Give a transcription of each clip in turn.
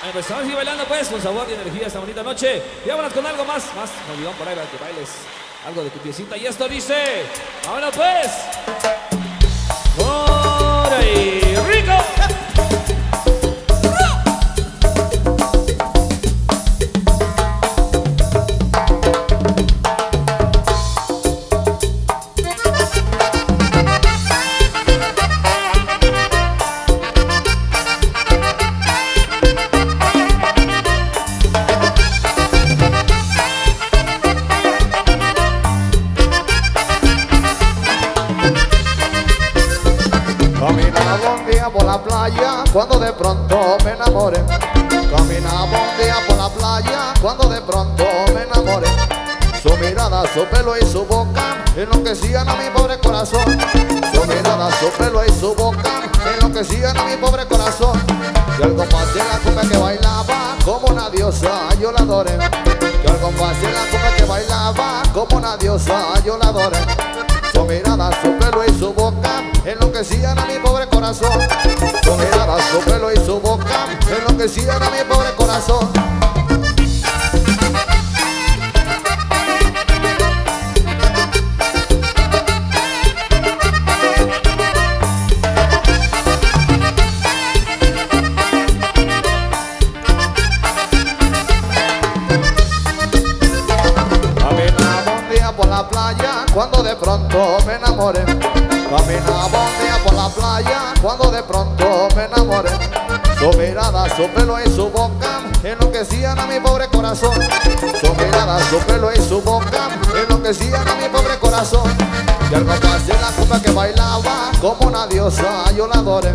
Bueno, pues estamos aquí bailando pues con sabor y energía esta bonita noche. Y vámonos con algo más, más jodidón por ahí para que bailes algo de tu piecita. Y esto dice, vámonos pues. Por la playa cuando de pronto me enamoré. Caminaba un día por la playa cuando de pronto me enamoré. Su mirada, su pelo y su boca enloquecían a mi pobre corazón. Su mirada, su pelo y su boca enloquecían a mi pobre corazón. Y al compás de la cumbia que bailaba como una diosa yo la adoré. Y al compás de la cumbia que bailaba como una diosa yo la adoré. Su mirada, su pelo y su boca enloquecían a mi pobre corazón. Su mirada, su pelo y su boca enloquecían a mi pobre corazón. La playa cuando de pronto me enamoré. Caminaba un día por la playa cuando de pronto me enamoré. Su mirada, su pelo y su boca enloquecían a mi pobre corazón. Su mirada, su pelo y su boca enloquecían a mi pobre corazón. Y al compás de la cumbia que bailaba como una diosa yo la adoré.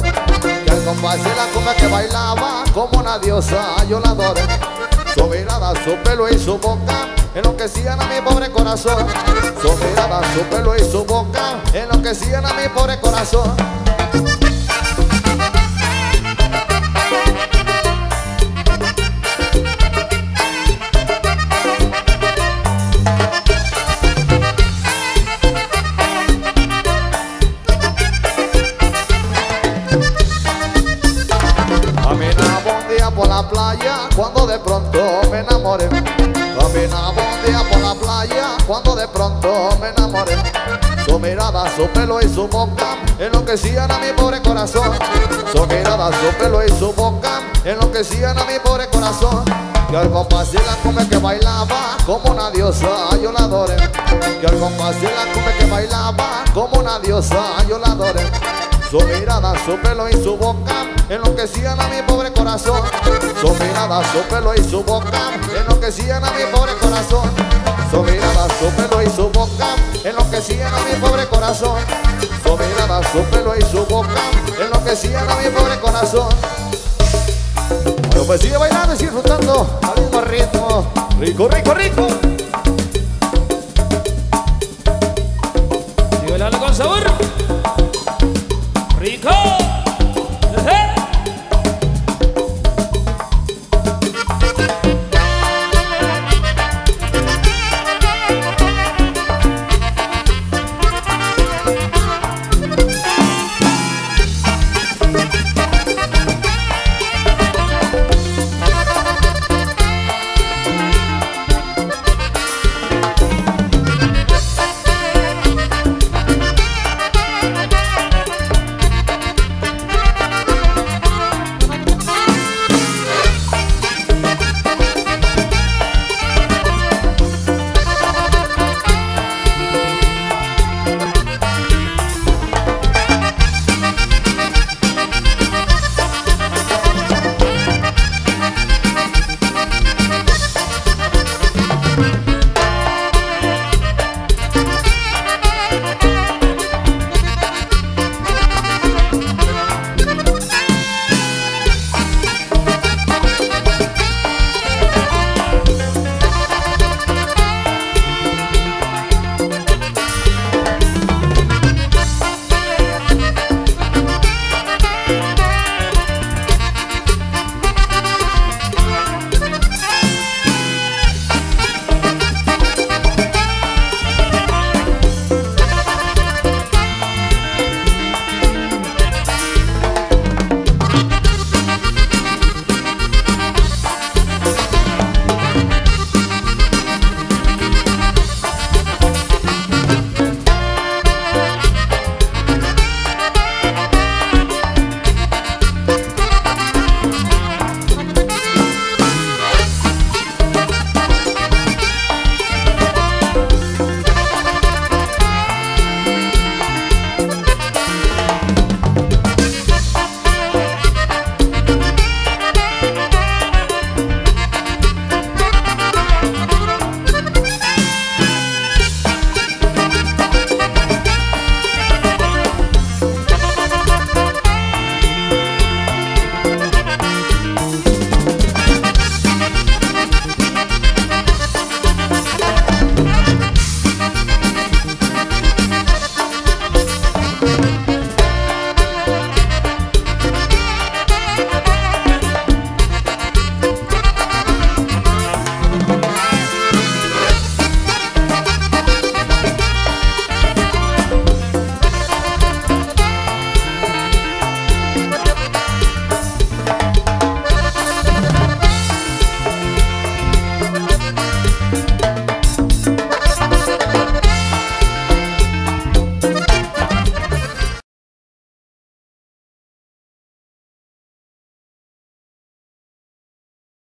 Y al compás de la cumbia que bailaba como una diosa yo la adoré. Su mirada, su pelo y su boca enloquecían a mi pobre corazón. Su mirada, su pelo y su boca enloquecían a mi pobre corazón. Cuando de pronto me enamoré. Su mirada, su pelo y su boca enloquecían a mi pobre corazón. Su mirada, su pelo y su boca enloquecían a mi pobre corazón. Y al compás de la cumbia que bailaba como una diosa yo la adoré. Y al compás de la cumbia que bailaba como una diosa yo la adoré. Su mirada, su pelo y su boca enloquecían a mi pobre corazón. Su mirada, su pelo y su boca enloquecían a mi pobre corazón. Enloquecían a mi pobre corazón. Su mirada, su pelo y su boca enloquecían a mi pobre corazón. Bueno, pues sigue bailando y sigue disfrutando al mismo ritmo. Rico, rico, rico. Sigue bailando con sabor. Rico.